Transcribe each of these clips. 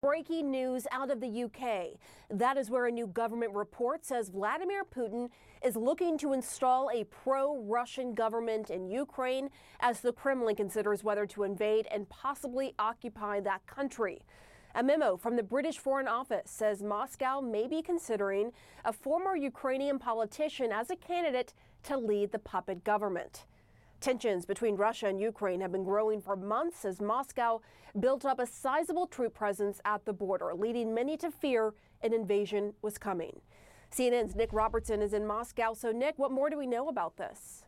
Breaking news out of the UK. That is where a new government report says Vladimir Putin is looking to install a pro Russian government in Ukraine as the Kremlin considers whether to invade and possibly occupy that country. A memo from the British Foreign Office says Moscow may be considering a former Ukrainian politician as a candidate to lead the puppet government. Tensions between Russia and Ukraine have been growing for months as Moscow built up a sizable troop presence at the border, leading many to fear an invasion was coming. CNN's Nic Robertson is in Moscow. So, Nic, what more do we know about this?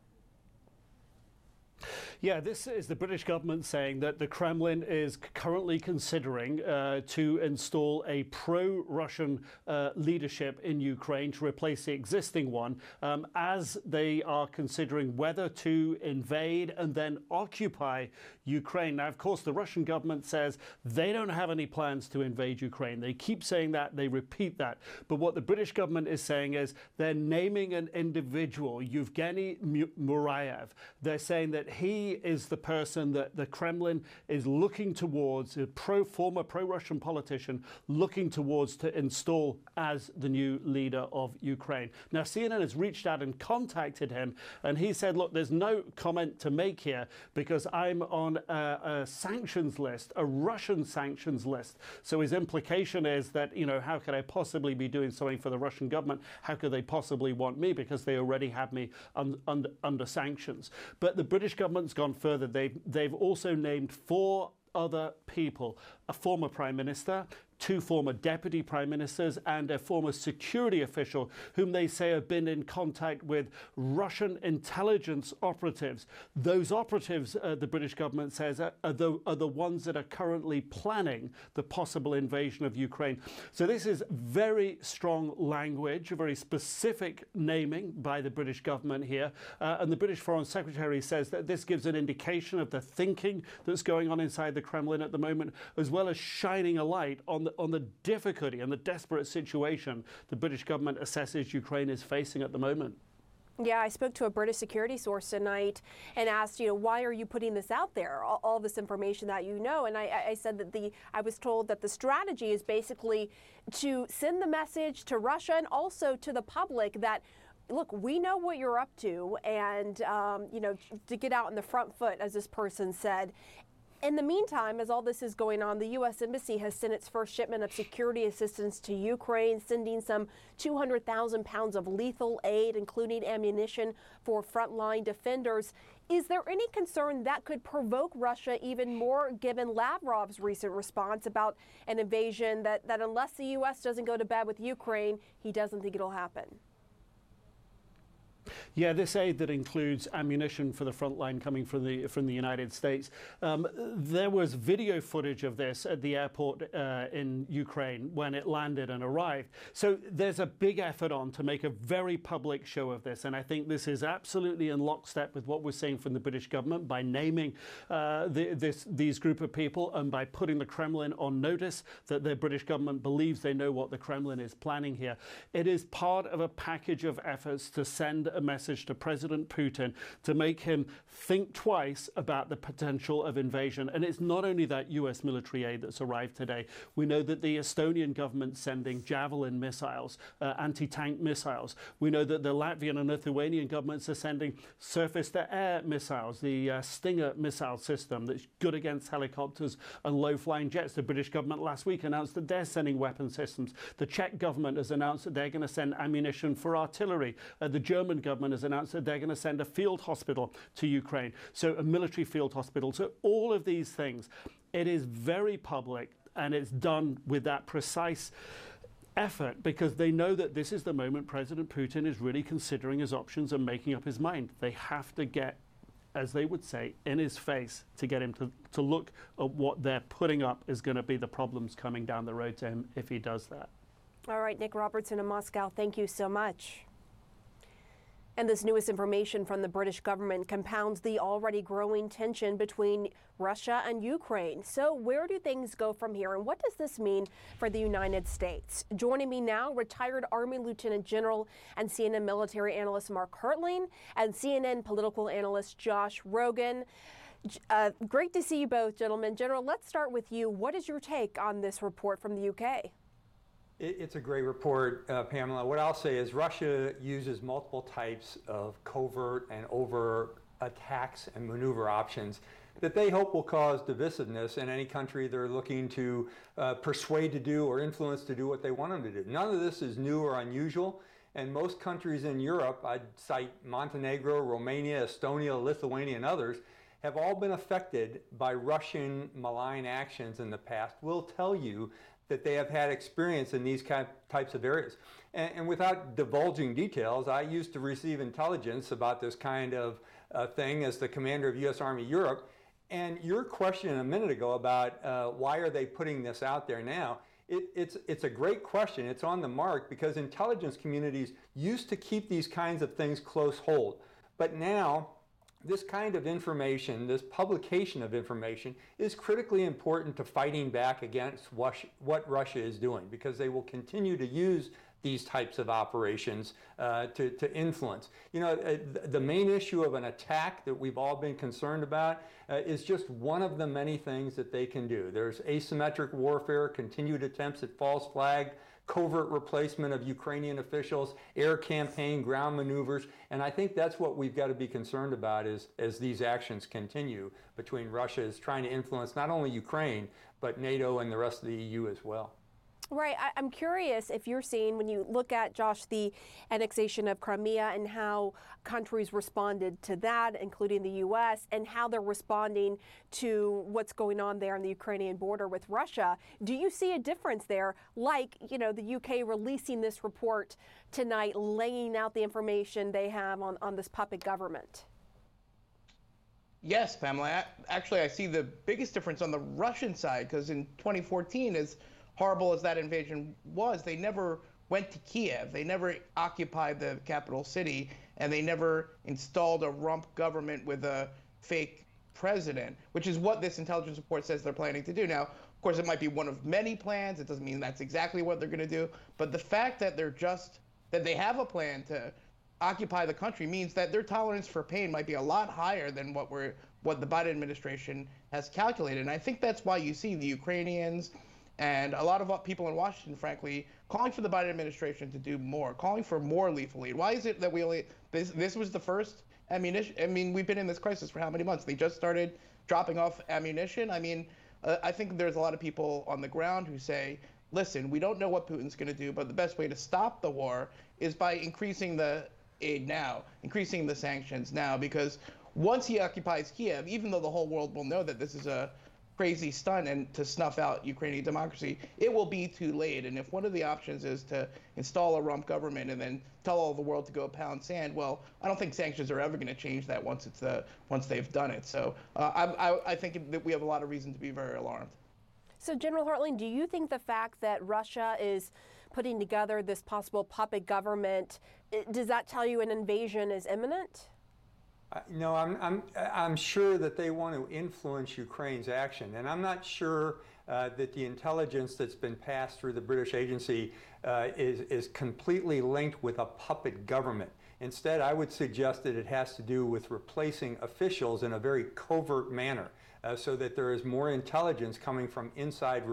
Yeah, this is the British government saying that the Kremlin is currently considering uh, to install a pro Russian uh, leadership in Ukraine to replace the existing one um, as they are considering whether to invade and then occupy Ukraine. Now, of course, the Russian government says they don't have any plans to invade Ukraine. They keep saying that, they repeat that. But what the British government is saying is they're naming an individual, Yevgeny Murayev. They're saying that he is the person that the Kremlin is looking towards, a pro former pro Russian politician looking towards to install as the new leader of Ukraine. Now, CNN has reached out and contacted him, and he said, Look, there's no comment to make here because I'm on a, a sanctions list, a Russian sanctions list. So his implication is that, you know, how could I possibly be doing something for the Russian government? How could they possibly want me because they already have me un, under, under sanctions? But the British government's gone further. They've, they've also named four other people a former prime minister, two former deputy prime ministers and a former security official whom they say have been in contact with Russian intelligence operatives. Those operatives, uh, the British government says, are, the, are the ones that are currently planning the possible invasion of Ukraine. So this is very strong language, a very specific naming by the British government here. Uh, and the British Foreign Secretary says that this gives an indication of the thinking that's going on inside the Kremlin at the moment, as well as shining a light on the the, on the difficulty and the desperate situation the British government assesses Ukraine is facing at the moment. Yeah, I spoke to a British security source tonight and asked, you know, why are you putting this out there, all, all this information that you know? And I, I, said that the, I was told that the strategy is basically to send the message to Russia and also to the public that look, we know what you're up to, and um, you know, to get out in the front foot, as this person said, in the meantime, as all this is going on, the U.S. Embassy has sent its first shipment of security assistance to Ukraine, sending some 200,000 pounds of lethal aid, including ammunition for frontline defenders. Is there any concern that could provoke Russia even more, given Lavrov's recent response about an invasion that, that unless the U.S. doesn't go to bed with Ukraine, he doesn't think it'll happen? Yeah, this aid that includes ammunition for the front line coming from the from the United States. Um, there was video footage of this at the airport uh, in Ukraine when it landed and arrived. So there's a big effort on to make a very public show of this, and I think this is absolutely in lockstep with what we're seeing from the British government by naming uh, the, this these group of people and by putting the Kremlin on notice that the British government believes they know what the Kremlin is planning here. It is part of a package of efforts to send a message to President Putin to make him think twice about the potential of invasion. And it's not only that US military aid that's arrived today. We know that the Estonian government sending Javelin missiles, uh, anti tank missiles. We know that the Latvian and Lithuanian governments are sending surface to air missiles, the uh, Stinger missile system that's good against helicopters and low flying jets. The British government last week announced that they're sending weapon systems. The Czech government has announced that they're going to send ammunition for artillery. Uh, the German government has announced that they're going to send a field hospital to Ukraine, so a military field hospital. So all of these things, it is very public and it's done with that precise effort because they know that this is the moment President Putin is really considering his options and making up his mind. They have to get, as they would say, in his face to get him to, to look at what they're putting up is going to be the problems coming down the road to him if he does that. All right, Nic Robertson in Moscow, thank you so much. And this newest information from the British government compounds the already growing tension between Russia and Ukraine. So, where do things go from here, and what does this mean for the United States? Joining me now, retired Army Lieutenant General and CNN military analyst Mark Hertling and CNN political analyst Josh Rogin. Uh, great to see you both, gentlemen. General, let's start with you. What is your take on this report from the UK? It's a great report, uh, Pamela. What I'll say is Russia uses multiple types of covert and overt attacks and maneuver options that they hope will cause divisiveness in any country they're looking to uh, persuade to do or influence to do what they want them to do. None of this is new or unusual. And most countries in Europe, I'd cite Montenegro, Romania, Estonia, Lithuania, and others, have all been affected by Russian malign actions in the past will tell you that they have had experience in these kind of types of areas. And, and, without divulging details, I used to receive intelligence about this kind of uh, thing as the commander of U.S. Army Europe. And your question a minute ago about uh, why are they putting this out there now, it, it's, it's a great question. It's on the mark because intelligence communities used to keep these kinds of things close hold. But now this kind of information, this publication of information, is critically important to fighting back against what Russia is doing because they will continue to use these types of operations uh, to, to influence. You know, uh, the main issue of an attack that we've all been concerned about uh, is just one of the many things that they can do. There's asymmetric warfare, continued attempts at false flag, covert replacement of Ukrainian officials, air campaign, ground maneuvers, and I think that's what we've got to be concerned about is, as these actions continue between Russia is trying to influence not only Ukraine, but NATO and the rest of the EU as well. Right. I, am curious if you're seeing, when you look at, Josh, the annexation of Crimea and how countries responded to that, including the U.S., and how they're responding to what's going on there on the Ukrainian border with Russia. Do you see a difference there, like, you know, the UK releasing this report tonight, laying out the information they have on, on this puppet government? Yes, Pamela. Actually, I see the biggest difference on the Russian side because in 2014, as horrible as that invasion was, they never went to Kiev. They never occupied the capital city, and they never installed a rump government with a fake president, which is what this intelligence report says they're planning to do. Now, of course, it might be one of many plans. It doesn't mean that's exactly what they're going to do. But the fact that they're just that they have a plan to occupy the country means that their tolerance for pain might be a lot higher than what we're what the Biden administration has calculated. And I think that's why you see the Ukrainians and a lot of people in Washington, frankly, calling for the Biden administration to do more, calling for more lethal aid. Why is it that we only this this was the first ammunition? I mean, we've been in this crisis for how many months? They just started dropping off ammunition. I mean, uh, I think there's a lot of people on the ground who say, listen, we don't know what Putin's going to do, but the best way to stop the war is by increasing the aid now, increasing the sanctions now, because once he occupies Kiev, even though the whole world will know that this is a crazy stunt and to snuff out Ukrainian democracy, it will be too late. And if one of the options is to install a rump government and then tell all the world to go pound sand, well, I don't think sanctions are ever going to change that once it's uh, once they've done it. So uh, I, I, I think that we have a lot of reason to be very alarmed. So, General Hertling, do you think the fact that Russia is putting together this possible puppet government, does that tell you an invasion is imminent? No, I'm, I'm, I'm sure that they want to influence Ukraine's action. And I'm not sure uh, that the intelligence that's been passed through the British agency uh, is, is completely linked with a puppet government. Instead, I would suggest that it has to do with replacing officials in a very covert manner uh, so that there is more intelligence coming from inside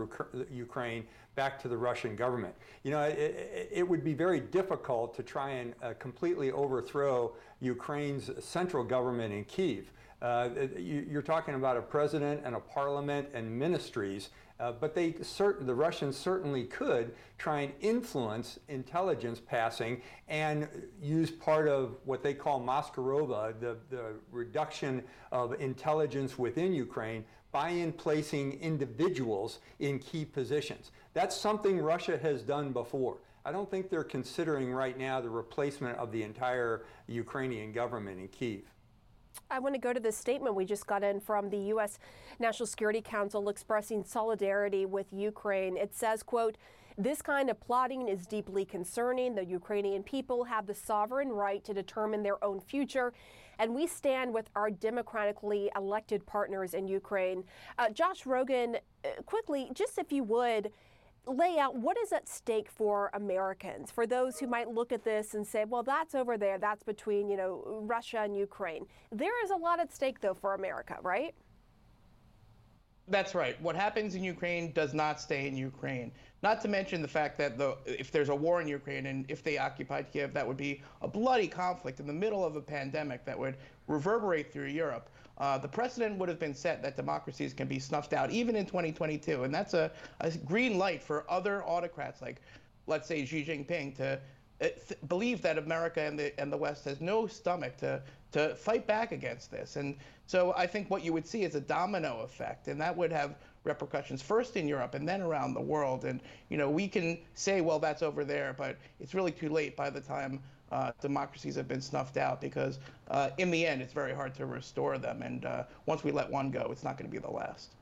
Ukraine back to the Russian government. You know, it, it would be very difficult to try and uh, completely overthrow Ukraine's central government in Kiev. Uh, you, are talking about a president and a parliament and ministries, uh, but they certain the Russians certainly could try and influence intelligence passing and use part of what they call Maskirovka, the, the reduction of intelligence within Ukraine, by in placing individuals in key positions. That's something Russia has done before. I don't think they're considering right now the replacement of the entire Ukrainian government in Kiev. I want to go to the statement we just got in from the U.S. National Security Council expressing solidarity with Ukraine. It says, quote, this kind of plotting is deeply concerning. The Ukrainian people have the sovereign right to determine their own future, and we stand with our democratically elected partners in Ukraine. Uh, Josh Rogin, uh, quickly, just if you would, lay out what is at stake for Americans, for those who might look at this and say, well, that's over there, that's between, you know, Russia and Ukraine. There is a lot at stake, though, for America, right? That's right. What happens in Ukraine does not stay in Ukraine. Not to mention the fact that the, if there's a war in Ukraine and if they occupied Kiev, that would be a bloody conflict in the middle of a pandemic that would reverberate through Europe. Uh, the precedent would have been set that democracies can be snuffed out even in 2022. And that's a, a green light for other autocrats like, let's say, Xi Jinping to uh, th- believe that America and the and the West has no stomach to to fight back against this. And so I think what you would see is a domino effect, and that would have repercussions first in Europe and then around the world. And you know we can say, well, that's over there, but it's really too late by the time uh, democracies have been snuffed out because uh, in the end, it's very hard to restore them. And uh, once we let one go, it's not going to be the last.